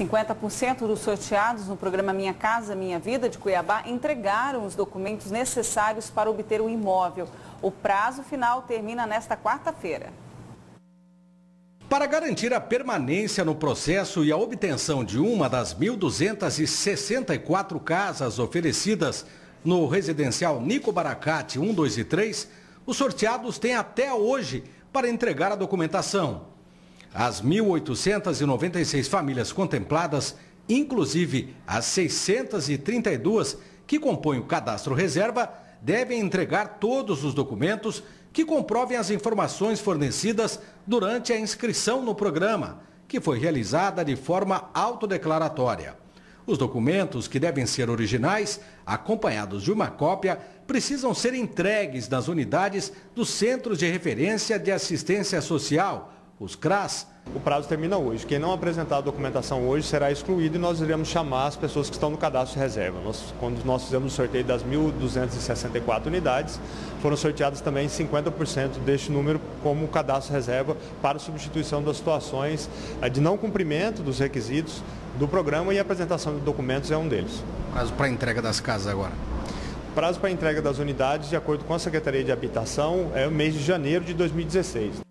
50% dos sorteados no programa Minha Casa Minha Vida de Cuiabá entregaram os documentos necessários para obter o imóvel. O prazo final termina nesta quarta-feira. Para garantir a permanência no processo e a obtenção de uma das 1.264 casas oferecidas no residencial Nico Baracate 1, 2 e 3, os sorteados têm até hoje para entregar a documentação. As 1.896 famílias contempladas, inclusive as 632 que compõem o cadastro reserva, devem entregar todos os documentos que comprovem as informações fornecidas durante a inscrição no programa, que foi realizada de forma autodeclaratória. Os documentos, que devem ser originais, acompanhados de uma cópia, precisam ser entregues nas unidades dos Centros de Referência de Assistência Social, os CRAS. O prazo termina hoje. Quem não apresentar a documentação hoje será excluído e nós iremos chamar as pessoas que estão no cadastro de reserva. Nós, quando nós fizemos o sorteio das 1.264 unidades, foram sorteadas também 50% deste número como cadastro de reserva para substituição das situações eh, de não cumprimento dos requisitos do programa e a apresentação de documentos é um deles. Prazo para entrega das casas agora? Prazo para entrega das unidades, de acordo com a Secretaria de Habitação, é o mês de janeiro de 2016.